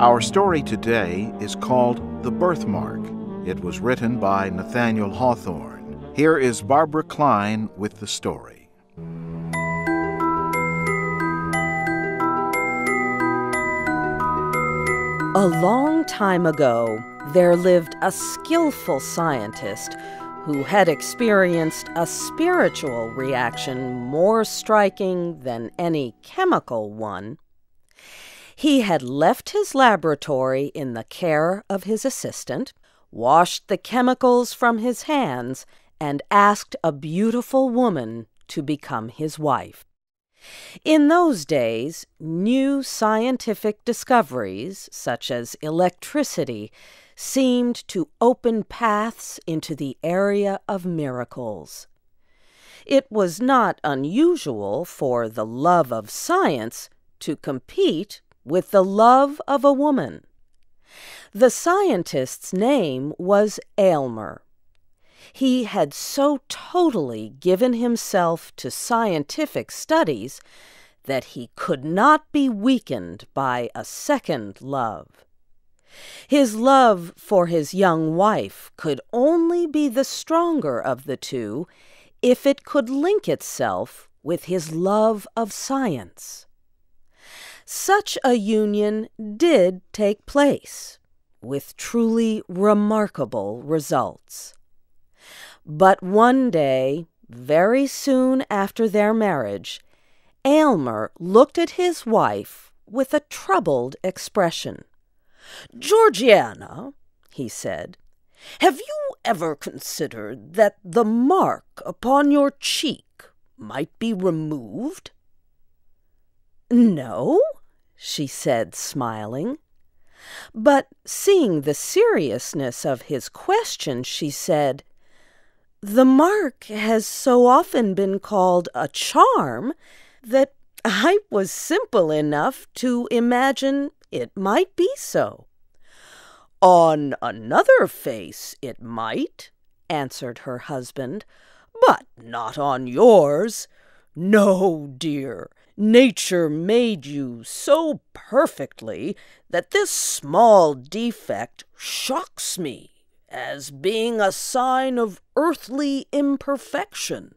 Our story today is called The Birthmark. It was written by Nathaniel Hawthorne. Here is Barbara Klein with the story. A long time ago, there lived a skillful scientist who had experienced a spiritual reaction more striking than any chemical one. He had left his laboratory in the care of his assistant, washed the chemicals from his hands, and asked a beautiful woman to become his wife. In those days, new scientific discoveries, such as electricity, seemed to open paths into the area of miracles. It was not unusual for the love of science to compete with the love of a woman. The scientist's name was Aylmer. He had so totally given himself to scientific studies that he could not be weakened by a second love. His love for his young wife could only be the stronger of the two if it could link itself with his love of science. Such a union did take place, with truly remarkable results. But one day, very soon after their marriage, Aylmer looked at his wife with a troubled expression. Georgiana, he said, have you ever considered that the mark upon your cheek might be removed? No, she said, smiling. But seeing the seriousness of his question, she said, The mark has so often been called a charm that I was simple enough to imagine it might be so. On another face it might, answered her husband, but not on yours. No, dear, nature made you so perfectly that this small defect shocks me as being a sign of earthly imperfection.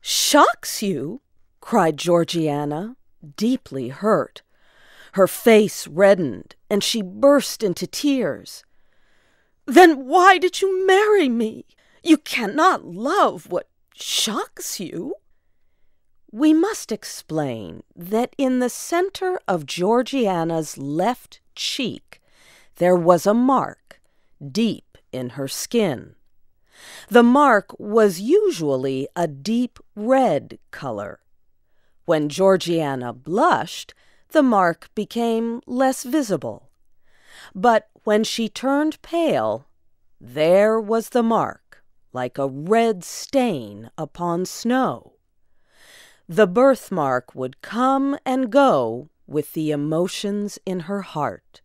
Shocks you? cried Georgiana, deeply hurt. Her face reddened, and she burst into tears. Then why did you marry me? You cannot love what shocks you. We must explain that in the center of Georgiana's left cheek there was a mark, deep in her skin. The mark was usually a deep red color. When Georgiana blushed, the mark became less visible. But when she turned pale, there was the mark, like a red stain upon snow. The birthmark would come and go with the emotions in her heart.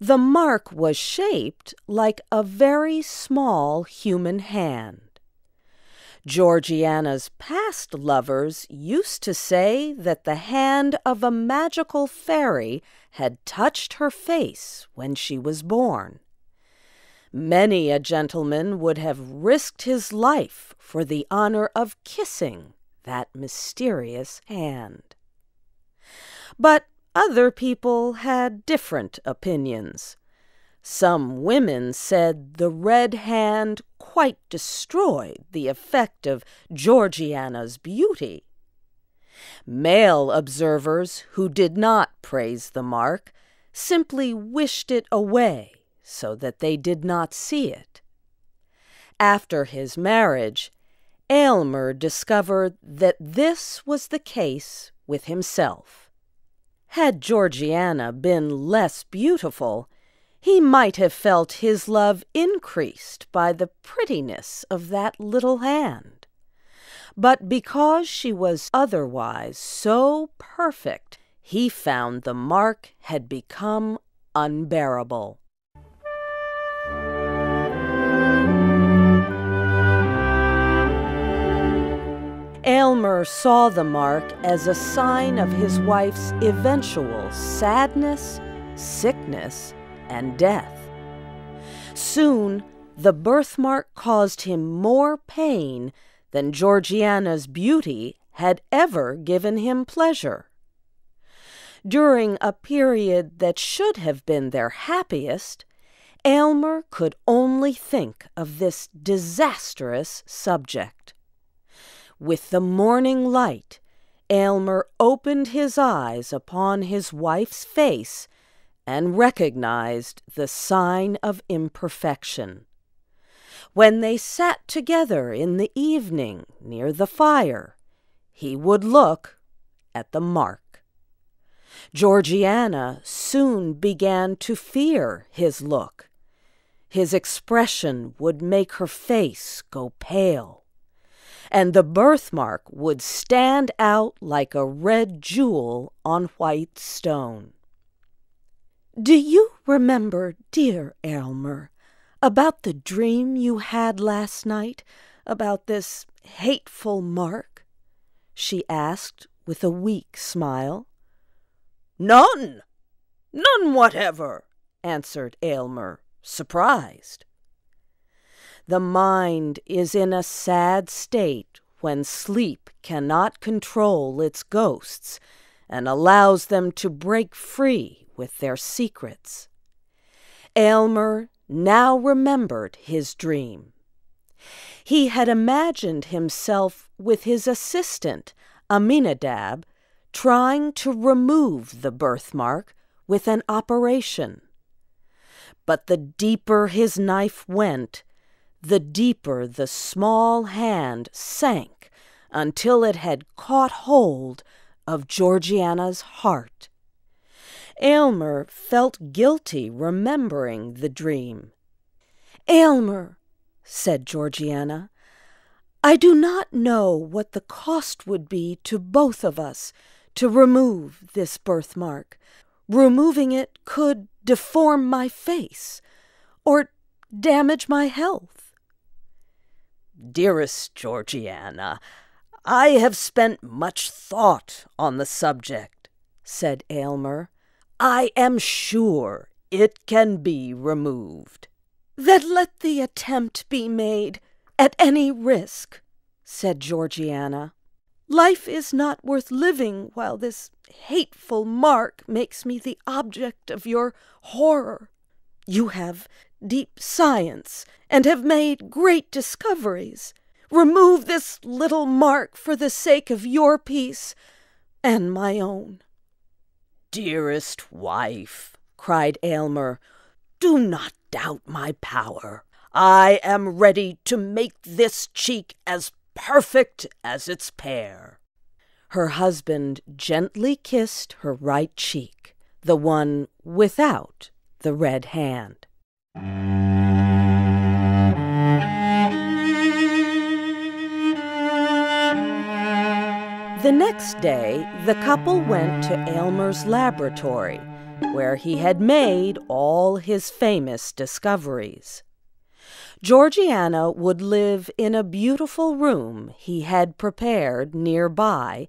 The mark was shaped like a very small human hand. Georgiana's past lovers used to say that the hand of a magical fairy had touched her face when she was born. Many a gentleman would have risked his life for the honor of kissing that mysterious hand. But other people had different opinions. Some women said the red hand quite destroyed the effect of Georgiana's beauty. Male observers who did not praise the mark simply wished it away so that they did not see it. After his marriage, Aylmer discovered that this was the case with himself. Had Georgiana been less beautiful, he might have felt his love increased by the prettiness of that little hand. But because she was otherwise so perfect, he found the mark had become unbearable. Aylmer saw the mark as a sign of his wife's eventual sadness sickness, and death. Soon, the birthmark caused him more pain than Georgiana's beauty had ever given him pleasure. During a period that should have been their happiest, Aylmer could only think of this disastrous subject. With the morning light, Aylmer opened his eyes upon his wife's face and recognized the sign of imperfection. When they sat together in the evening near the fire, he would look at the mark. Georgiana soon began to fear his look. His expression would make her face go pale, and the birthmark would stand out like a red jewel on white stone. Do you remember, dear Aylmer, about the dream you had last night about this hateful mark? she asked with a weak smile. None, none whatever, answered Aylmer, surprised. The mind is in a sad state when sleep cannot control its ghosts and allows them to break free with their secrets. Aylmer now remembered his dream. He had imagined himself with his assistant, Aminadab, trying to remove the birthmark with an operation. But the deeper his knife went, the deeper the small hand sank until it had caught hold of Georgiana's heart. Aylmer felt guilty remembering the dream. Aylmer, said Georgiana, I do not know what the cost would be to both of us to remove this birthmark. Removing it could deform my face or damage my health. Dearest Georgiana, I have spent much thought on the subject, said Aylmer. I am sure it can be removed. Then let the attempt be made, at any risk, said Georgiana. Life is not worth living while this hateful mark makes me the object of your horror. You have deep science and have made great discoveries. Remove this little mark for the sake of your peace and my own. Dearest wife, cried Aylmer, do not doubt my power. I am ready to make this cheek as perfect as its pair. Her husband gently kissed her right cheek, the one without the red hand. The next day, the couple went to Aylmer's laboratory, where he had made all his famous discoveries. Georgiana would live in a beautiful room he had prepared nearby,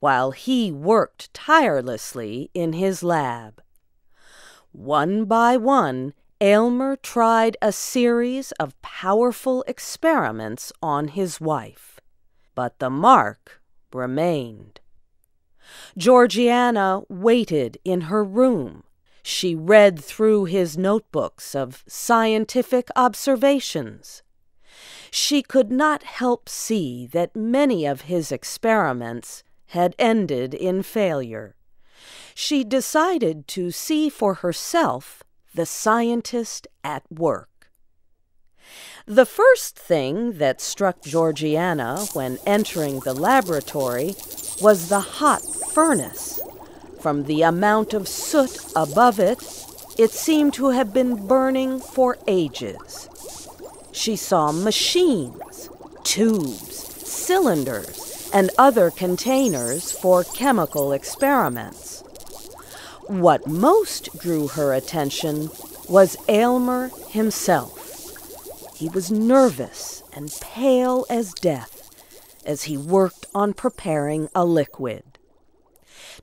while he worked tirelessly in his lab. One by one, Aylmer tried a series of powerful experiments on his wife, but the mark remained. Georgiana waited in her room. She read through his notebooks of scientific observations. She could not help see that many of his experiments had ended in failure. She decided to see for herself the scientist at work. The first thing that struck Georgiana when entering the laboratory was the hot furnace. From the amount of soot above it, it seemed to have been burning for ages. She saw machines, tubes, cylinders, and other containers for chemical experiments. What most drew her attention was Aylmer himself. He was nervous and pale as death as he worked on preparing a liquid.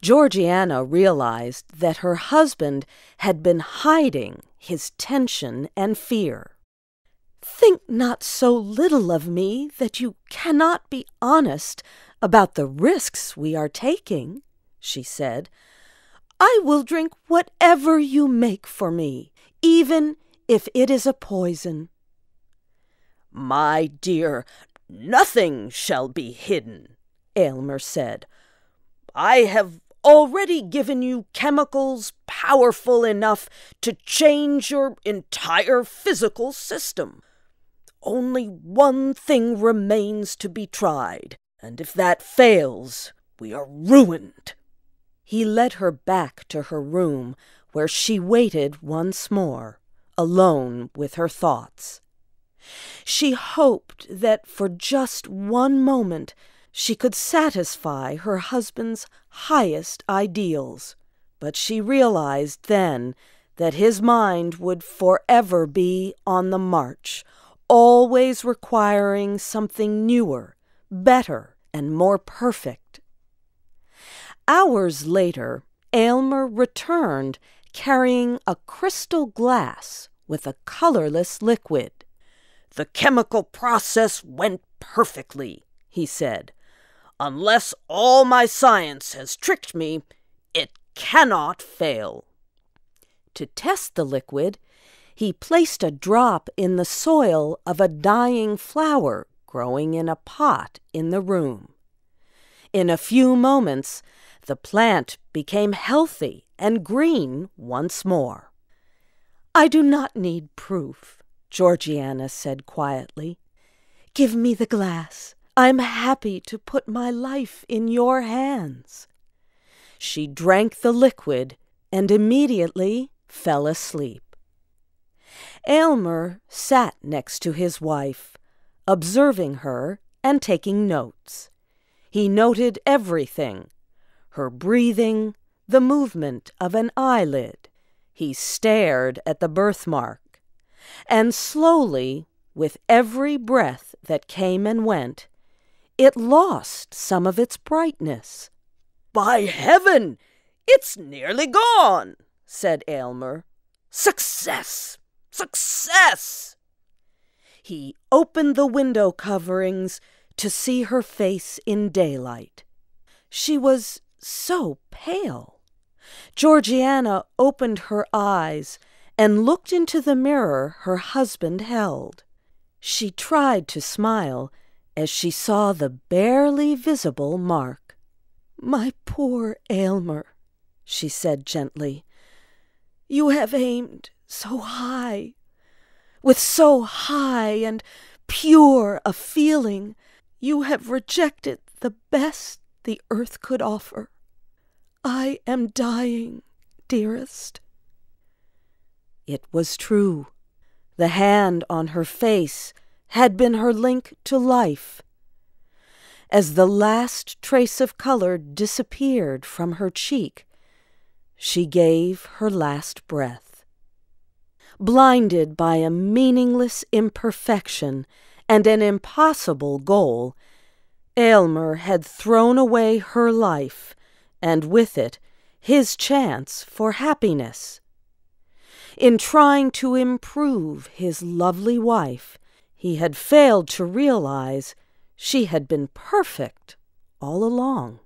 Georgiana realized that her husband had been hiding his tension and fear. Think not so little of me that you cannot be honest about the risks we are taking, she said. I will drink whatever you make for me, even if it is a poison. My dear, nothing shall be hidden, Aylmer said. I have already given you chemicals powerful enough to change your entire physical system. Only one thing remains to be tried, and if that fails, we are ruined. He led her back to her room, where she waited once more, alone with her thoughts. She hoped that for just one moment she could satisfy her husband's highest ideals, but she realized then that his mind would forever be on the march, always requiring something newer, better, and more perfect. Hours later, Aylmer returned carrying a crystal glass with a colorless liquid. The chemical process went perfectly, he said. Unless all my science has tricked me, it cannot fail. To test the liquid, he placed a drop in the soil of a dying flower growing in a pot in the room. In a few moments, the plant became healthy and green once more. I do not need proof, Georgiana said quietly. Give me the glass. I'm happy to put my life in your hands. She drank the liquid and immediately fell asleep. Aylmer sat next to his wife, observing her and taking notes. He noted everything her breathing, the movement of an eyelid. He stared at the birthmark. And slowly, with every breath that came and went, it lost some of its brightness. By heaven, it's nearly gone, said Aylmer. Success! Success! He opened the window coverings to see her face in daylight. She was so pale. Georgiana opened her eyes and looked into the mirror her husband held. She tried to smile as she saw the barely visible mark. My poor Aylmer, she said gently, you have aimed so high, with so high and pure a feeling, you have rejected the best the earth could offer. I am dying, dearest. It was true. The hand on her face had been her link to life. As the last trace of color disappeared from her cheek, she gave her last breath. Blinded by a meaningless imperfection and an impossible goal, Aylmer had thrown away her life, and with it his chance for happiness. In trying to improve his lovely wife, he had failed to realize she had been perfect all along.